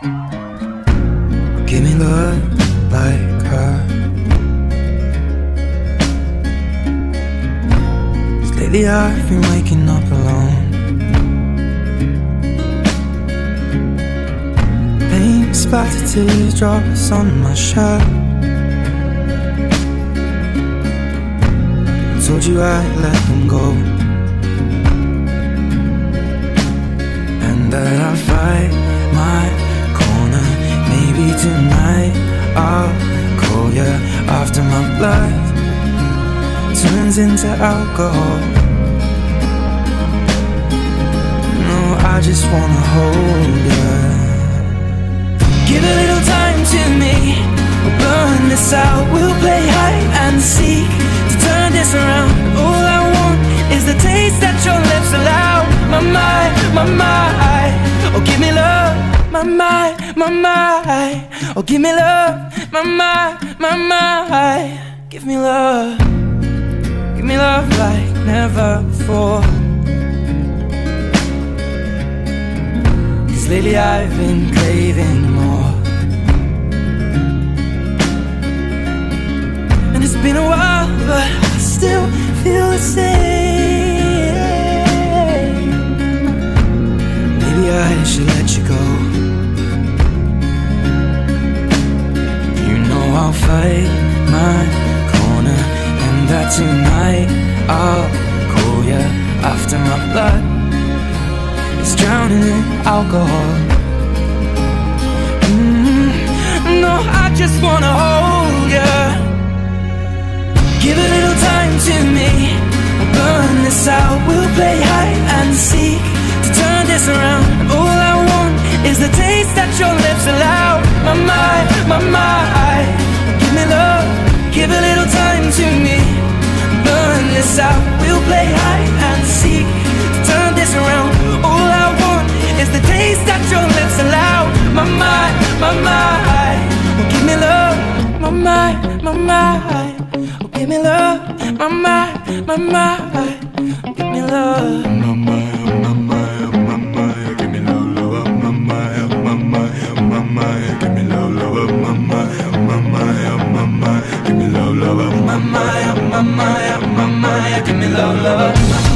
Give me love like her. Cause lately I've been waking up alone. Paint splattered teardrops on my shirt. Told you I'd let them go. And that I'll fight my tonight I'll call you after my blood turns into alcohol. No, I just wanna hold you. Give a little time to me. We'll burn this out. We'll play hide and seek to turn this around. All I want is the taste that your lips allow. My mind, my mind. Oh, give me love. My mind, my mind. Oh, give me love. My mind, my mind. Give me love. Give me love like never before. Cause lately I've been craving more. And it's been a while, but I still feel the same. Tonight I'll call you after my blood is drowning in alcohol. Mm, no, I just wanna hold you. Give a little time to me. We'll burn this out. We'll play hide and seek to turn this around. And all I want is the taste that your lips allow. My mind, my mind. This out. We'll play hide and seek to turn this around. All I want is the taste that your lips allow. My mind, my mind. Oh, give me love. My mind, my mind. Oh, give me love. My mind, my mind. Oh, give me love. love, love.